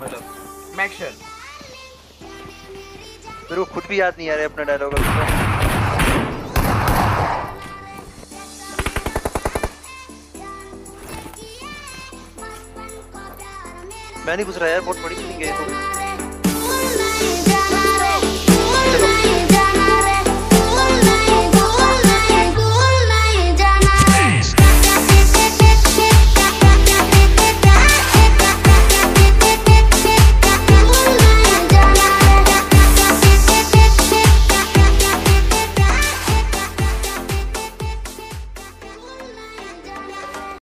मतलब मैक्शन फिर वो खुद भी याद नहीं आ रहा है अपना डायलॉग अभी तो। मैं नहीं गुजरा यार, बहुत बड़ी चीज़ गई तो।